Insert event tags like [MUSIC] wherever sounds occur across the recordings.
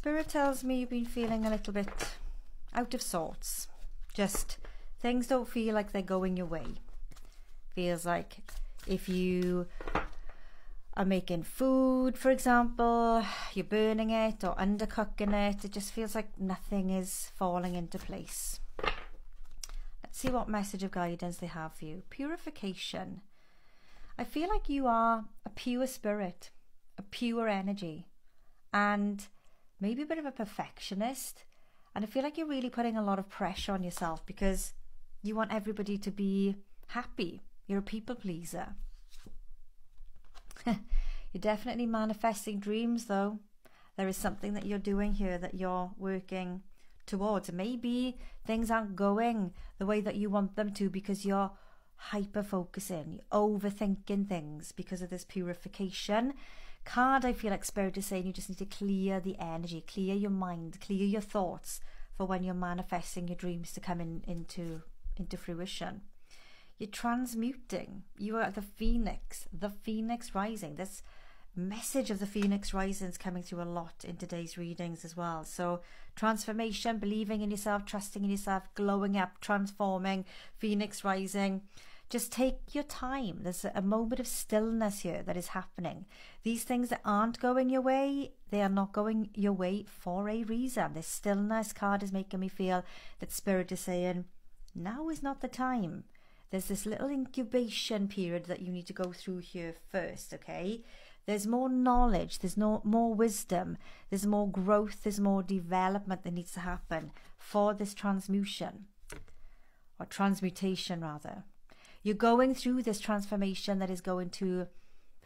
Spirit tells me you've been feeling a little bit out of sorts. Just things don't feel like they're going your way. Feels like if you are making food, for example, you're burning it or undercooking it, it just feels like nothing is falling into place. Let's see what message of guidance they have for you. Purification. I feel like you are a pure spirit, a pure energy, and maybe a bit of a perfectionist. And I feel like you're really putting a lot of pressure on yourself because you want everybody to be happy. You're a people pleaser. [LAUGHS] you're definitely manifesting dreams, though. There is something that you're doing here that you're working towards. Maybe things aren't going the way that you want them to because you're hyper focusing, overthinking things because of this purification card. I feel like Spirit is saying you just need to clear the energy, clear your mind, clear your thoughts for when you're manifesting your dreams to come in into into fruition. You're transmuting. You are the phoenix, the phoenix rising. This message of the phoenix rising is coming through a lot in today's readings as well. So transformation, believing in yourself, trusting in yourself, glowing up, transforming, phoenix rising. Just take your time. There's a moment of stillness here that is happening. These things that aren't going your way, they are not going your way for a reason. This stillness card is making me feel that Spirit is saying, now is not the time. There's this little incubation period that you need to go through here first, okay? There's more knowledge, there's no more wisdom, there's more growth, there's more development that needs to happen for this transmutation or transmutation rather. You're going through this transformation that is going to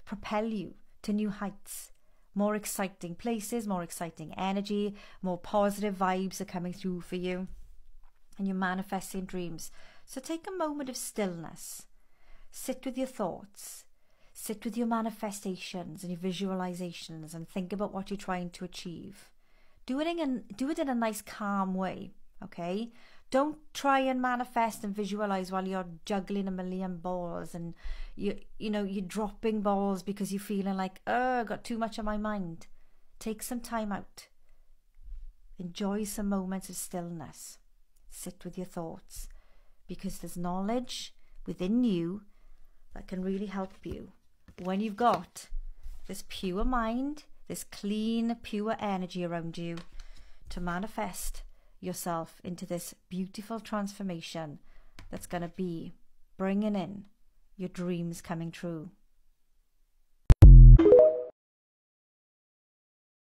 propel you to new heights, more exciting places, more exciting energy, more positive vibes are coming through for you and you're manifesting dreams. So take a moment of stillness. Sit with your thoughts. Sit with your manifestations and your visualizations and think about what you're trying to achieve. Do it in a, do it in a nice calm way, okay? Don't try and manifest and visualize while you're juggling a million balls and you you know you're dropping balls because you're feeling like oh I got too much on my mind. Take some time out. Enjoy some moments of stillness. Sit with your thoughts because there's knowledge within you that can really help you when you've got this pure mind, this clean, pure energy around you to manifest yourself into this beautiful transformation that's going to be bringing in your dreams coming true.